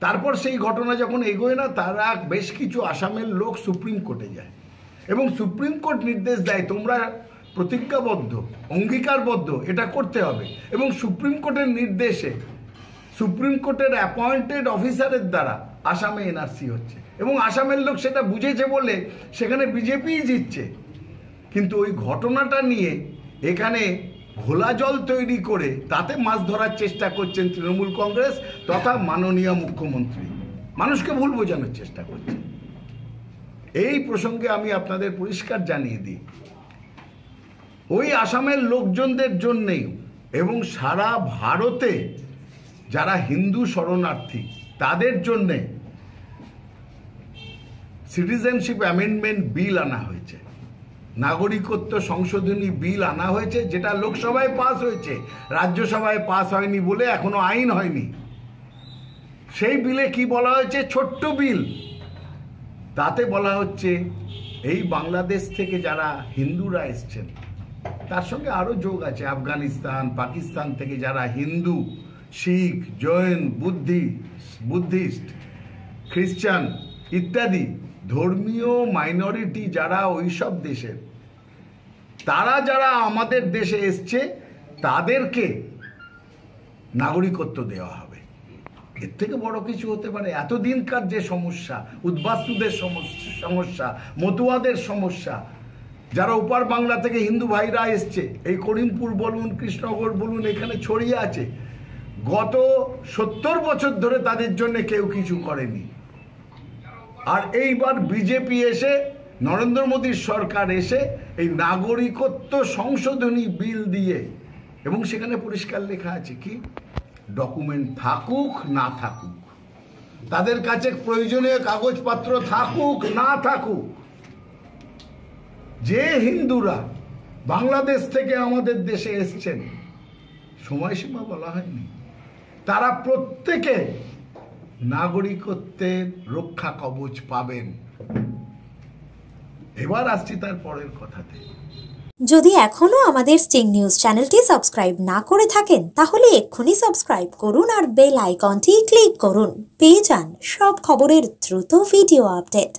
তারপর সেই ঘটনা যখন এগোয় না, তারা বেশ কিছু আসামের লোক সুপ্রিম কোর্টে যায়। এবং সুপ্রিম কোর্ট নির্দেশ দেয়, তোমরা প্রতিজ্ঞাবদ্ধ, অঙ্গীকারবদ্ধ, এটা করতে হবে। এবং সুপ্রিম কোর্টের নির্দেশে, সুপ্রিম কোর্টের অ্যাপয়েন্টেড অফিসারের দ্বারা আসামে এনআরসি হচ্ছে। এবং আসামের লোক সেটা বুঝেছে বলে সেখানে বিজেপিই জিতছে। কিন্তু ওই ঘটনাটা নিয়ে এখানে ঘোলা জল তৈরি করে তাতে মাছ ধরার চেষ্টা করছেন তৃণমূল কংগ্রেস তথা মাননীয় মুখ্যমন্ত্রী। মানুষকে ভুল বোঝানোর চেষ্টা করছে। এই প্রসঙ্গে আমি আপনাদের পরিষ্কার জানিয়ে দিই। ওই আসামের লোকজনদের জন্যেই এবং সারা ভারতে যারা হিন্দু শরণার্থী, তাদের জন্যে সিটিজেনশিপ অ্যামেন্ডমেন্ট বিল আনা হয়েছে। নাগরিকত্ব সংশোধনী বিল আনা হয়েছে, যেটা লোকসভায় পাস হয়েছে। রাজ্যসভায় পাস হয়নি বলে এখনও আইন হয়নি। সেই বিলে কি বলা হয়েছে? ছোট্ট বিল। তাতে বলা হচ্ছে, এই বাংলাদেশ থেকে যারা হিন্দুরা এসছেন, তার সঙ্গে আরও যোগ আছে। আফগানিস্তান, পাকিস্তান থেকে যারা হিন্দু, শিখ, জৈন, বুদ্ধি, বুদ্ধিস্ট, খ্রিস্টান ইত্যাদি ধর্মীয় মাইনরিটি যারা ওইসব দেশের তারা যারা আমাদের দেশে এসছে, তাদেরকে নাগরিকত্ব দেওয়া হবে। এর থেকে বড় কিছু হতে পারে। এতদিনকার যে সমস্যা, উদ্বাস্তুদের সমস্যা মতুয়াদের সমস্যা, যারা উপার বাংলা থেকে হিন্দু ভাইরা এসছে, এই করিমপুর বলুন কৃষ্ণনগর বলুন, এখানে ছড়িয়ে আছে। গত সত্তর বছর ধরে তাদের জন্য কেউ কিছু করেনি। আর এইবার বিজেপি এসে নরেন্দ্র মোদীর সরকার এসে এই নাগরিকত্ব সংশোধনী বিল দিয়ে, এবং সেখানে পরিষ্কার লেখা আছে কি? ডকুমেন্ট থাকুক, না থাকুক। তাদের কাছে প্রয়োজনীয় কাগজপত্র থাকুক, না থাকুক। যে হিন্দুরা বাংলাদেশ থেকে আমাদের দেশে এসছেন, সময়সীমা বলা হয়নি, তারা প্রত্যেকে নাগরিকত্বের রক্ষা কবচ পাবেন। এবার আসছি তার পরের কথাতে। যদি এখনও আমাদের স্টিং নিউজ চ্যানেলটি সাবস্ক্রাইব না করে থাকেন, তাহলে এক্ষুনি সাবস্ক্রাইব করুন আর বেল আইকনটি ক্লিক করুন। পেয়ে যান সব খবরের দ্রুত ভিডিও আপডেট।